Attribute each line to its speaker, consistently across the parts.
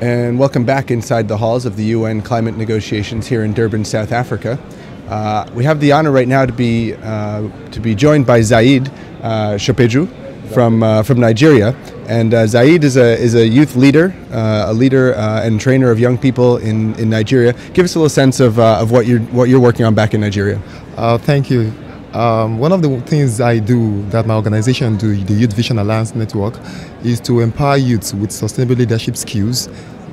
Speaker 1: and welcome back inside the halls of the UN climate negotiations here in Durban, South Africa. Uh, we have the honor right now to be uh, to be joined by Zaid uh, Shopeju from uh, from Nigeria, and uh, Zaid is a is a youth leader, uh, a leader uh, and trainer of young people in, in Nigeria. Give us a little sense of, of what you're what you're working on back in Nigeria.
Speaker 2: Thank you. Um, one of the things I do that my organization do, the Youth Vision Alliance Network, is to empower youths with sustainable leadership skills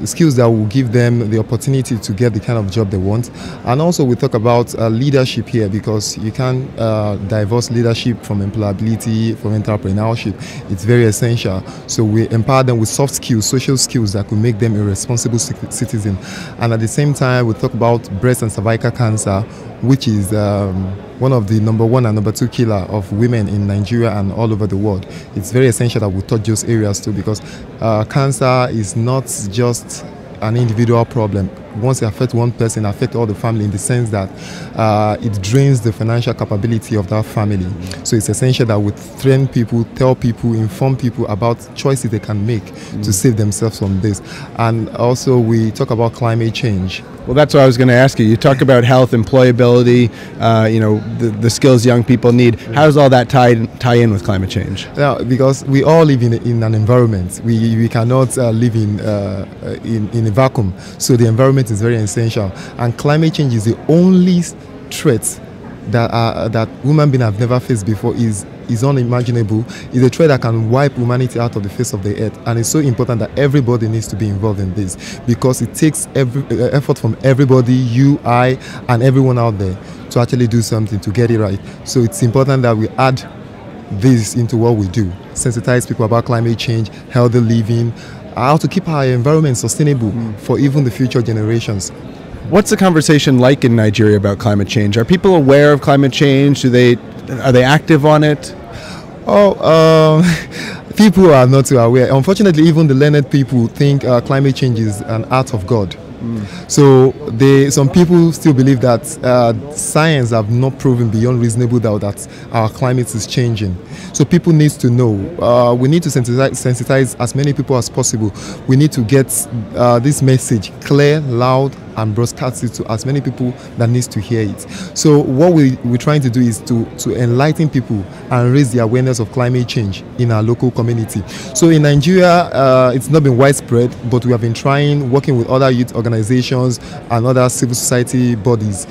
Speaker 2: skills that will give them the opportunity to get the kind of job they want. And also, we talk about uh, leadership here because you can uh, divorce leadership from employability, from entrepreneurship. It's very essential. So, we empower them with soft skills, social skills that could make them a responsible citizen. And at the same time, we talk about breast and cervical cancer, which is um, one of the number one and number two killer of women in Nigeria and all over the world. It's very essential that we touch those areas too because uh, cancer is not just an individual problem. Once it affects one person, it affects all the family in the sense that uh, it drains the financial capability of that family. So it's essential that we train people, tell people, inform people about choices they can make mm. to save themselves from this. And also we talk about climate change.
Speaker 1: Well, that's what I was going to ask you. You talk about health, employability, uh, you know, the, the skills young people need. How does all that tie, tie in with climate change?
Speaker 2: Yeah, because we all live in, in an environment. We, we cannot uh, live in, uh, in, in a vacuum. So the environment is very essential. And climate change is the only threat that, uh, that human beings have never faced before is is unimaginable. It's a threat that can wipe humanity out of the face of the earth. And it's so important that everybody needs to be involved in this because it takes every uh, effort from everybody, you, I, and everyone out there to actually do something to get it right. So it's important that we add this into what we do. Sensitize people about climate change, healthy living, how to keep our environment sustainable mm. for even the future generations.
Speaker 1: What's the conversation like in Nigeria about climate change? Are people aware of climate change? Do they are they active on it?
Speaker 2: Oh, um, people are not too aware. Unfortunately, even the learned people think uh, climate change is an art of God. Mm. So they, some people still believe that uh, science have not proven beyond reasonable doubt that our climate is changing. So people need to know. Uh, we need to sensitize, sensitize, as many people as possible. We need to get uh, this message clear, loud, and broadcast it to as many people that needs to hear it. So what we, we're trying to do is to, to enlighten people and raise the awareness of climate change in our local community. So in Nigeria, uh, it's not been widespread, but we have been trying, working with other youth organizations and other civil society bodies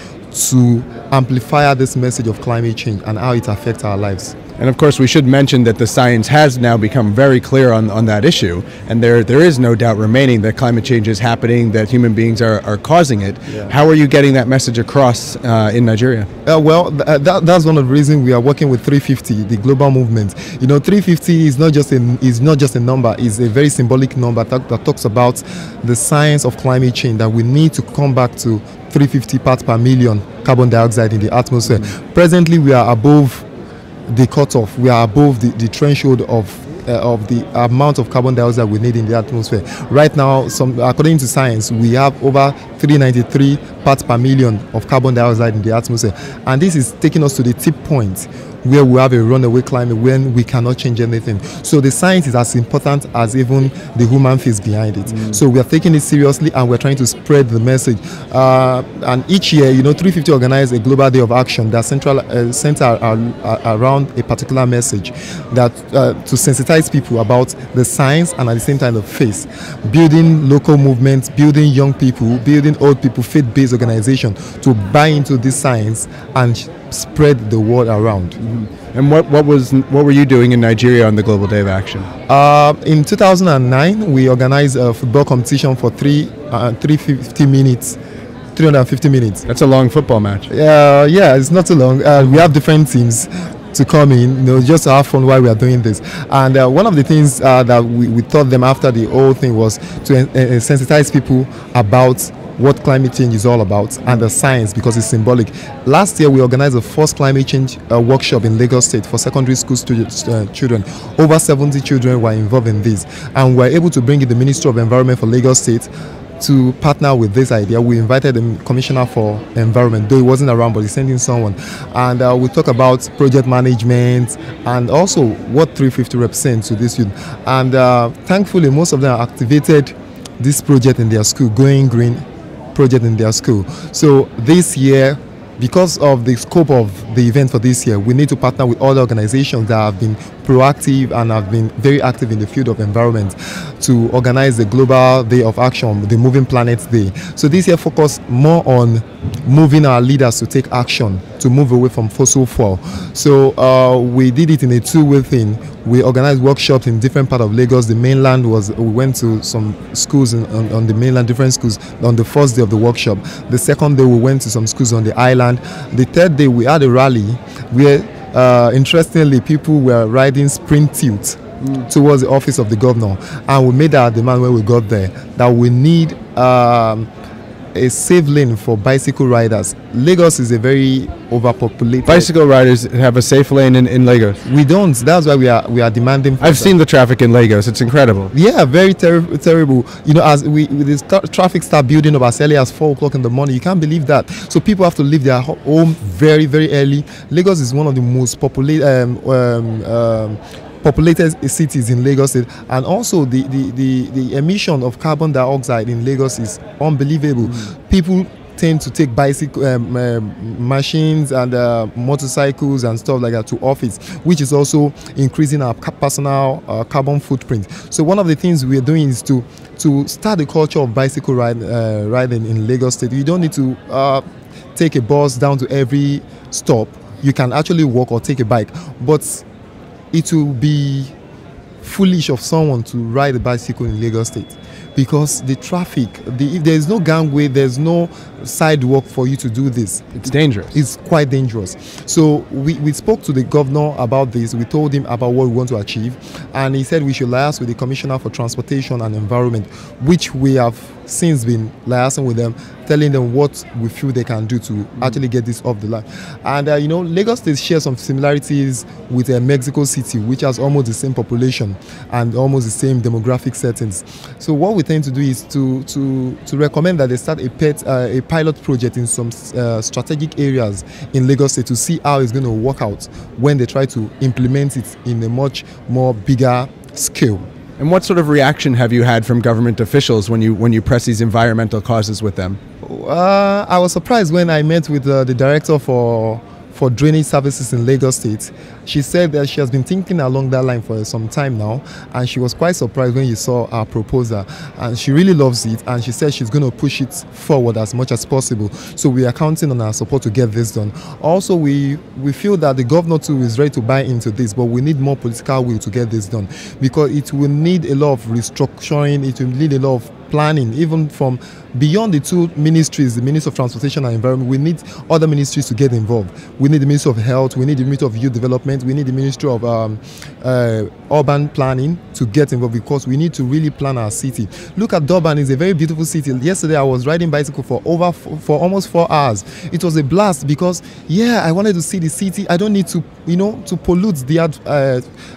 Speaker 2: to amplify this message of climate change and how it affects our lives.
Speaker 1: And of course, we should mention that the science has now become very clear on, on that issue, and there there is no doubt remaining that climate change is happening, that human beings are, are causing it. Yeah. How are you getting that message across uh, in Nigeria?
Speaker 2: Uh, well, th- uh, that, that's one of the reasons we are working with 350, the global movement. You know, 350 is not just a, is not just a number; it's a very symbolic number that, that talks about the science of climate change that we need to come back to 350 parts per million carbon dioxide in the atmosphere. Mm-hmm. Presently, we are above the cutoff. We are above the, the threshold of uh, of the amount of carbon dioxide we need in the atmosphere. Right now, some according to science, we have over 393 parts per million of carbon dioxide in the atmosphere, and this is taking us to the tip point where we have a runaway climate when we cannot change anything. So the science is as important as even the human face behind it. Mm. So we are taking it seriously and we're trying to spread the message. Uh, and each year, you know, 350 organize a global day of action that central uh, center around a particular message that uh, to sensitize people about the science and at the same time the face, building local movements, building young people, building old people, faith-based organization to buy into this science and spread the word around.
Speaker 1: Mm-hmm. And what, what was what were you doing in Nigeria on the Global Day of Action?
Speaker 2: Uh, in 2009, we organized a football competition for three uh, 350 minutes. 350 minutes.
Speaker 1: That's a long football match.
Speaker 2: Yeah, uh, yeah, it's not too long. Uh, we have different teams to come in, you know, just to have fun while we are doing this. And uh, one of the things uh, that we, we taught them after the whole thing was to uh, sensitize people about what climate change is all about and the science because it's symbolic. Last year, we organized the first climate change uh, workshop in Lagos State for secondary school students, uh, children. Over 70 children were involved in this, and we were able to bring in the Ministry of Environment for Lagos State to partner with this idea. We invited the Commissioner for Environment, though he wasn't around, but he sent in someone. And uh, we talk about project management and also what 350 represents to this youth. And uh, thankfully, most of them activated this project in their school, Going Green project in their school. So this year, because of the scope of the event for this year, we need to partner with other organizations that have been proactive and have been very active in the field of environment to organize the Global Day of Action, the Moving Planet Day. So this year focus more on moving our leaders to take action to move away from fossil fuel. So uh, we did it in a two-way thing. We organized workshops in different part of Lagos. The mainland was we went to some schools in, on, on the mainland, different schools on the first day of the workshop. The second day we went to some schools on the island. The third day we had a rally where uh, interestingly people were riding sprint tilt mm. towards the office of the governor and we made our demand when we got there that we need um, a safe lane for bicycle riders. Lagos is a very overpopulated.
Speaker 1: Bicycle riders have a safe lane in, in Lagos.
Speaker 2: We don't. That's why we are we are demanding.
Speaker 1: I've seen the traffic in Lagos. It's incredible.
Speaker 2: Yeah, very ter- terrible. You know, as we the st- traffic start building up as early as four o'clock in the morning, you can't believe that. So people have to leave their home very very early. Lagos is one of the most populated. Um, um, um, populated cities in Lagos State, and also the, the, the, the, emission of carbon dioxide in Lagos is unbelievable. Mm. People tend to take bicycle um, uh, machines and uh, motorcycles and stuff like that to office, which is also increasing our personal uh, carbon footprint. So one of the things we are doing is to to start the culture of bicycle ride, uh, riding in Lagos State. You don't need to uh, take a bus down to every stop. You can actually walk or take a bike, but it will be foolish of someone to ride a bicycle in Lagos State because the traffic, the, if there is no gangway, there's no sidewalk for you to do this.
Speaker 1: It's dangerous.
Speaker 2: It's quite dangerous. So we, we spoke to the governor about this. We told him about what we want to achieve, and he said we should liaise with the Commissioner for Transportation and Environment, which we have since been liaising with them, telling them what we feel they can do to mm-hmm. actually get this off the line. And uh, you know, Lagos State shares some similarities with uh, Mexico City, which has almost the same population and almost the same demographic settings. So what we tend to do is to to to recommend that they start a pet uh, a pilot project in some uh, strategic areas in Lagos State to see how it's going to work out when they try to implement it in a much more bigger scale.
Speaker 1: And what sort of reaction have you had from government officials when you when you press these environmental causes with them?
Speaker 2: Uh, I was surprised when I met with uh, the director for for drainage services in Lagos State. She said that she has been thinking along that line for some time now, and she was quite surprised when she saw our proposal. And she really loves it, and she said she's going to push it forward as much as possible. So we are counting on our support to get this done. Also, we we feel that the governor too is ready to buy into this, but we need more political will to get this done because it will need a lot of restructuring. It will need a lot of planning, even from beyond the two ministries, the Ministry of Transportation and Environment, we need other ministries to get involved. We need the Ministry of Health, we need the Ministry of Youth Development, we need the Ministry of um, uh, Urban Planning to get involved because we need to really plan our city. Look at Durban; it's a very beautiful city. Yesterday I was riding bicycle for over for almost four hours. It was a blast because yeah, I wanted to see the city. I don't need to you know to pollute the uh,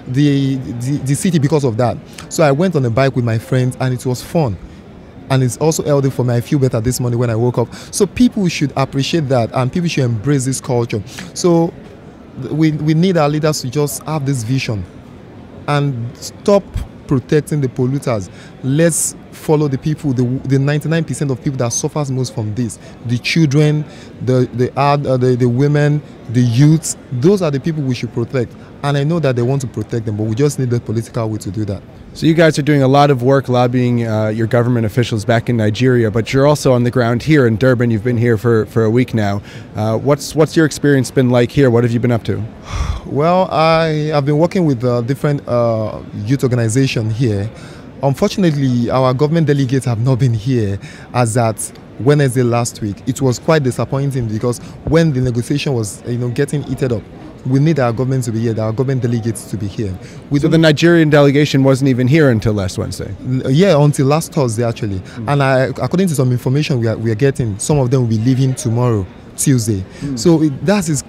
Speaker 2: the, the the city because of that. So I went on a bike with my friends and it was fun and it's also healthy for me. I feel better this morning when I woke up. So people should appreciate that and people should embrace this culture. So we, we need our leaders to just have this vision and stop protecting the polluters. Let's follow the people, the, the 99% of people that suffers most from this. The children, the the, uh, the the women, the youths. Those are the people we should protect. And I know that they want to protect them, but we just need the political will to do that.
Speaker 1: So you guys are doing a lot of work lobbying uh, your government officials back in Nigeria, but you're also on the ground here in Durban. You've been here for, for a week now. Uh, what's what's your experience been like here? What have you been up to?
Speaker 2: Well, I have been working with uh, different uh, youth organizations here. Unfortunately, our government delegates have not been here as at Wednesday last week. It was quite disappointing because when the negotiation was you know getting heated up, we need our government to be here, our government delegates to be here.
Speaker 1: We so the Nigerian delegation wasn't even here until last Wednesday?
Speaker 2: Yeah, until last Thursday actually. Mm. And I, according to some information we are, we are getting, some of them will be leaving tomorrow, Tuesday. Mm. So it, that is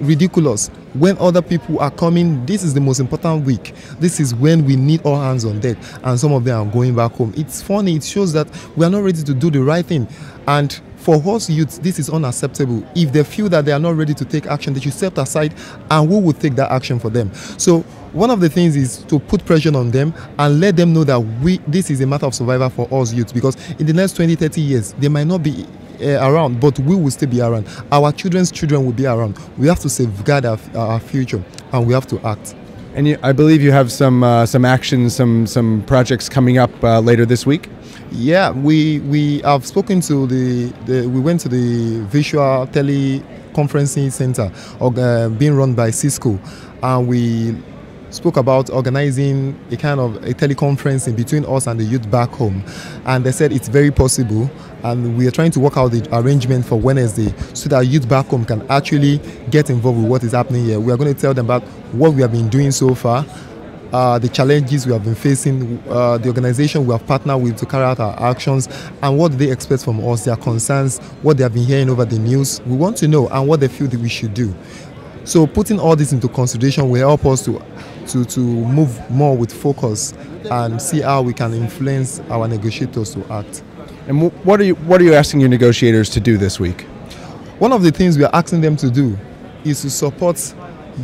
Speaker 2: ridiculous. When other people are coming, this is the most important week. This is when we need all hands on deck, and some of them are going back home. It's funny, it shows that we are not ready to do the right thing. And for us youths, this is unacceptable. If they feel that they are not ready to take action, they should step aside and we will take that action for them. So one of the things is to put pressure on them and let them know that we this is a matter of survival for us youth because in the next 20 30 years they might not be uh, around but we will still be around our children's children will be around we have to safeguard our, our future and we have to act
Speaker 1: and you, I believe you have some uh, some actions, some some projects coming up uh, later this week.
Speaker 2: Yeah, we we have spoken to the, the we went to the visual teleconferencing center uh, being run by Cisco, and we spoke about organizing a kind of a teleconferencing between us and the youth back home. And they said it's very possible. And we are trying to work out the arrangement for Wednesday so that youth back home can actually get involved with what is happening here. We are going to tell them about what we have been doing so far. Uh, the challenges we have been facing, uh, the organization we have partnered with to carry out our actions, and what they expect from us, their concerns, what they have been hearing over the news. We want to know and what they feel that we should do. So putting all this into consideration will help us to to, to move more with focus and see how we can influence our negotiators to act.
Speaker 1: And what are you what are you asking your negotiators to do this week?
Speaker 2: One of the things we are asking them to do is to support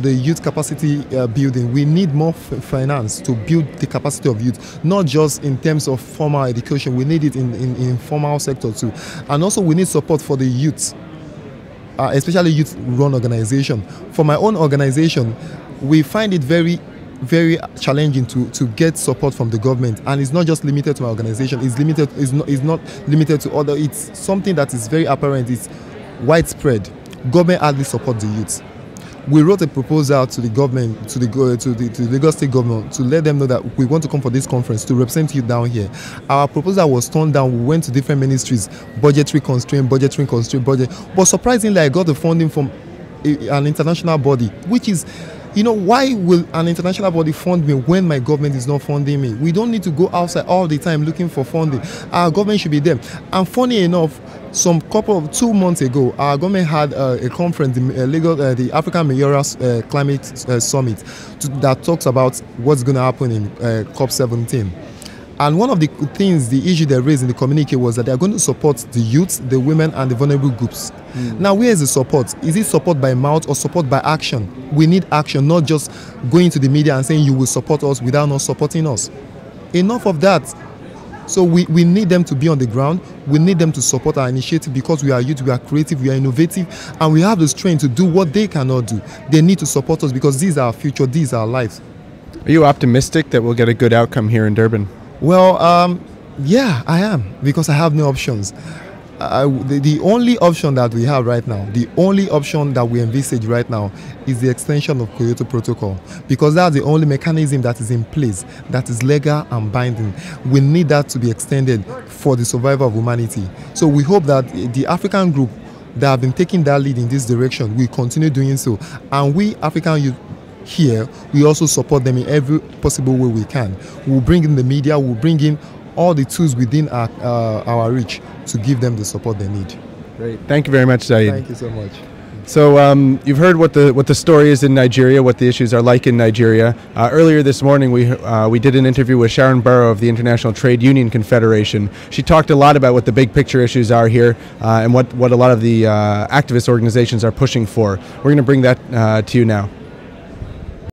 Speaker 2: the youth capacity uh, building. We need more finance to build the capacity of youth, not just in terms of formal education. We need it in, in, in informal sector too, and also we need support for the youth, uh, especially youth-run organization. For my own organization, we find it very very challenging to, to get support from the government. And it's not just limited to my organization. It's limited it's not, it's not limited to other. It's something that is very apparent. It's widespread. Government hardly support the youth we wrote a proposal to the government to the to the to the Lagos state government to let them know that we want to come for this conference to represent you down here our proposal was turned down we went to different ministries budgetary constraint budgetary constraint budget but surprisingly i got the funding from a, an international body which is you know, why will an international body fund me when my government is not funding me? We don't need to go outside all the time looking for funding. Our government should be there. And funny enough, some couple of two months ago, our government had uh, a conference, the, uh, Lagos, uh, the African Mayoral uh, Climate uh, Summit, to, that talks about what's going to happen in uh, COP17. And one of the things, the issue they raised in the communique was that they are going to support the youth, the women, and the vulnerable groups. Mm. Now, where is the support? Is it support by mouth or support by action? We need action, not just going to the media and saying you will support us without not supporting us. Enough of that. So we, we need them to be on the ground. We need them to support our initiative because we are youth, we are creative, we are innovative, and we have the strength to do what they cannot do. They need to support us because these are our future, these are our lives.
Speaker 1: Are you optimistic that we'll get a good outcome here in Durban?
Speaker 2: Well, um, yeah, I am because I have no options. Uh, the, the, only option that we have right now, the only option that we envisage right now is the extension of Kyoto Protocol because that's the only mechanism that is in place that is legal and binding. We need that to be extended for the survival of humanity. So we hope that the African group that have been taking that lead in this direction will continue doing so. And we African youth here, we also support them in every possible way we can. We'll bring in the media, we'll bring in all the tools within our, uh, our reach to give them the support they need.
Speaker 1: Great. Thank you very much, Zaid.
Speaker 2: Thank you so much.
Speaker 1: So um, you've heard what the what the story is in Nigeria, what the issues are like in Nigeria. Uh, earlier this morning, we uh, we did an interview with Sharon Burrow of the International Trade Union Confederation. She talked a lot about what the big picture issues are here uh, and what what a lot of the uh, activist organizations are pushing for. We're going to bring that uh, to you now.